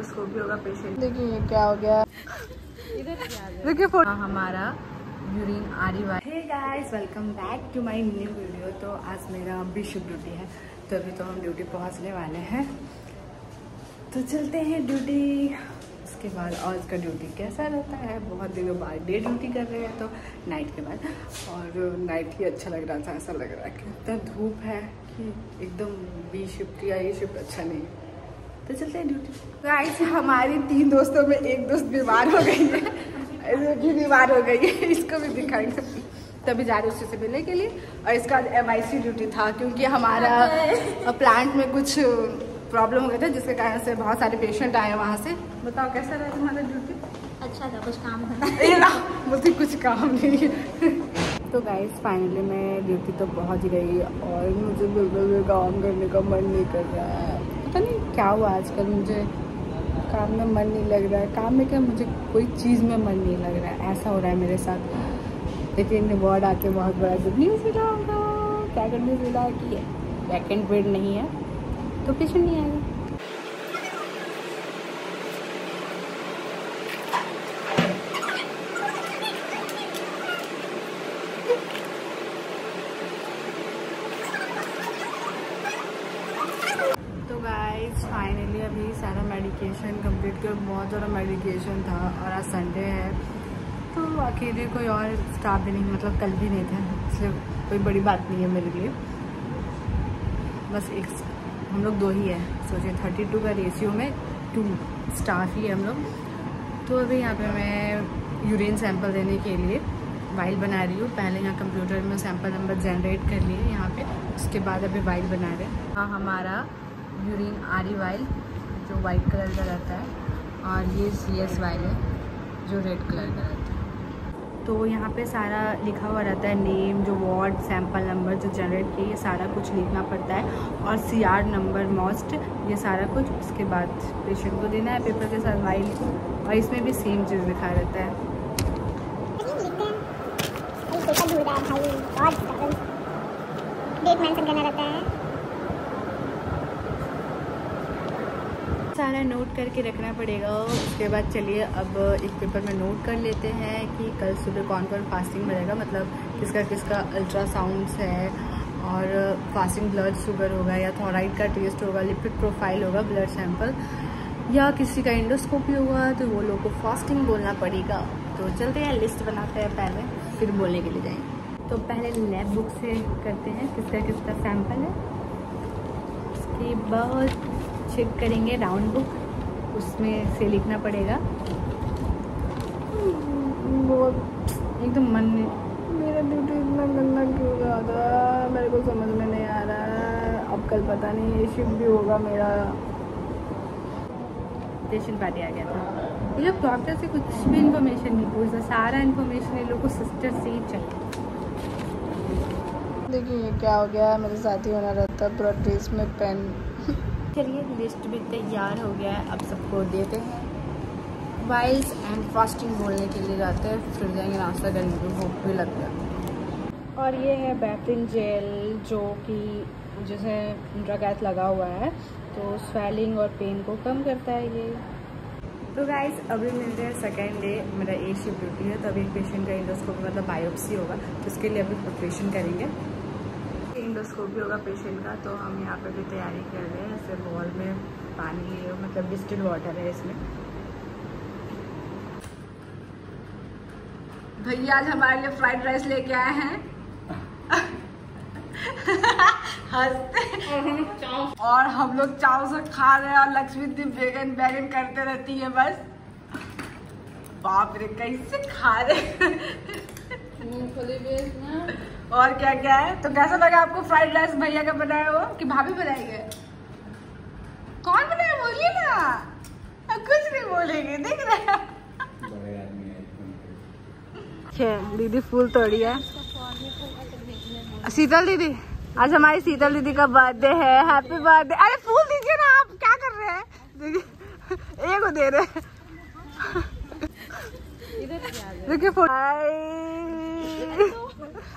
Endoscopy होगा patient देखिए क्या हो गया। देखिए फ़ोटो। हमारा यूरिन आ रही है। Guys welcome back to my new video तो आज मेरा अभी शुभ ड्यूटी है। तो अभी तो हम ड्यूटी पहुँचने वाले हैं। तो चलते हैं ड्यूटी उसके बाद आज का ड्यूटी कैसा रहता है? बहुत दिनों बाद डे ड्यूटी कर रहे हैं तो नाइट के बाद। और नाइट ही अच्छा लग रहा था ऐसा लग रहा है कि इतना धूप है कि एकदम बी शिफ्ट या ए शिफ्ट अच्छा नहीं। है तो चलते हैं ड्यूटी गाइस हमारी तीन दोस्तों में एक दोस्त बीमार हो गई है। भी बीमार हो गई है इसको भी दिखाएँगे। तभी जा रहे उससे मिलने के लिए। और इसका एमआईसी ड्यूटी था क्योंकि हमारा प्लांट में कुछ प्रॉब्लम हो गया था जिसके कारण से बहुत सारे पेशेंट आए वहाँ से। बताओ कैसा रहा तुम्हारा ड्यूटी अच्छा था कुछ काम था। मुझे कुछ काम नहीं है। तो गाइस फाइनली मैं ड्यूटी तो पहुँच गई और मुझे बिल्कुल भी काम करने का मन नहीं कर रहा है। क्या हुआ आजकल? मुझे काम में मन नहीं लग रहा है। काम में क्या मुझे कोई चीज़ में मन नहीं लग रहा है। ऐसा हो रहा है मेरे साथ। लेकिन वर्ड आके बहुत बड़ा गुड न्यूज़ मिला होगा। क्या न्यूज़ मिला कि वैकेंट बेड नहीं है? तो पेशेंट नहीं आएगा तो गाइस फाइनली अभी सारा मेडिकेशन कंप्लीट किया, बहुत ज़्यादा मेडिकेशन था और आज संडे है। तो अकेले कोई और स्टाफ भी नहीं मतलब कल भी नहीं था। इसलिए कोई बड़ी बात नहीं है मेरे लिए। बस एक हम लोग दो ही है। सोचिए थर्टी टू का रेशियो में टू स्टाफ ही है हम लोग। तो अभी यहाँ पे मैं यूरिन सैंपल देने के लिए वाइल बना रही हूँ। पहले यहाँ कंप्यूटर में सैंपल नंबर जनरेट कर लिए यहाँ पे। उसके बाद अभी वाइल बना रहे हैं। हाँ हमारा यूरिन आरी वाइल जो वाइट कलर का रहता है और ये सी एस वाइल है जो रेड कलर का रहता है। तो यहाँ पे सारा लिखा हुआ रहता है नेम जो वार्ड सैंपल नंबर जो जनरेट किए ये सारा कुछ लिखना पड़ता है। और सी आर नंबर मोस्ट ये सारा कुछ उसके बाद पेशेंट को देना है पेपर के साथ वाइल और इसमें भी सेम चीज़ लिखा रहता है। डेट मेंशन करना रहता है। सारा नोट करके रखना पड़ेगा उसके बाद चलिए अब एक पेपर में नोट कर लेते हैं कि कल सुबह कौन कौन फास्टिंग रहेगा मतलब किसका किसका अल्ट्रासाउंड्स है और फास्टिंग ब्लड शुगर होगा या थोराइड का टेस्ट होगा लिपिड प्रोफ़ाइल होगा ब्लड सैंपल या किसी का इंडोस्कोपी होगा तो वो लोग को फास्टिंग बोलना पड़ेगा। तो चलते हैं लिस्ट बनाते हैं पहले फिर बोलने के लिए जाएँगे। तो पहले लैब बुक से करते हैं, किसका किसका सैंपल है? उसके बाद चेक करेंगे राउंड बुक उसमें से लिखना पड़ेगा। बहुत एकदम मन नहीं मेरा ड्यूटी इतना गंदा क्यों रहा था मेरे को समझ में नहीं आ रहा है। अब कल पता नहीं ये शिफ्ट भी होगा मेरा। स्टेशन पार्टी आ गया था। ये लोग डॉक्टर से कुछ भी इन्फॉर्मेशन नहीं पूछता सारा इन्फॉर्मेशन ये लोग को सिस्टर से ही चाहिए देखिए ये क्या हो गया मेरे साथ ही होना रहता है पूरा ड्रेस में पेन चलिए लिस्ट भी तैयार हो गया है अब सबको देते हैं। वाइल्स एंड फास्टिंग बोलने के लिए जाते हैं फिर जाएँगे नाश्ता करने को भूख भी लग गया। और ये है बेहतरीन जेल जो कि जैसे ड्रगैथ लगा हुआ है तो स्वेलिंग और पेन को कम करता है ये। तो गाइस अभी मिलते हैं सेकेंड डे मेरा ए शिफ्ट ड्यूटी है तो अभी एक पेशेंट का इंडोस्कोपी मतलब बायोप्सी होगा तो उसके लिए अभी प्रिपरेशन करेंगे। इंडोस्कोपी होगा पेशेंट का तो हम यहाँ पे भी तैयारी कर रहे हैं। ऐसे बॉल में पानी मतलब डिस्टिल वाटर है इसमें। भैया आज हमारे लिए फ्राइड राइस लेके आए हैं। हँसते और हम लोग चाव से खा रहे हैं और लक्ष्मी दी बैगन बैगन करते रहती है बस। बाप रे, कैसे खा रहे और क्या क्या है? तो कैसा लगा आपको फ्राइड राइस भैया का बनाया हुआ कि भाभी बनाई गए कौन बनाया? बोलिए ना। अब कुछ नहीं बोलेंगे देख रहे हैं। दीदी फूल तोड़ी है। शीतल दीदी आज हमारी शीतल दीदी का बर्थडे है हैप्पी बर्थडे अरे फूल दीजिए ना आप क्या कर रहे हैं? दीदी एक दे रहे हैं। देखिए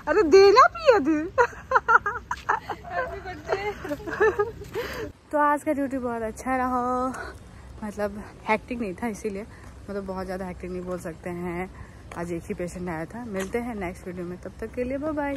अरे देना है तो आज का ड्यूटी बहुत अच्छा रहा। मतलब हैक्टिक नहीं था इसीलिए। मतलब बहुत ज़्यादा हैक्टिक नहीं बोल सकते हैं। आज एक ही पेशेंट आया था। मिलते हैं नेक्स्ट वीडियो में। तब तक के लिए बाय बाय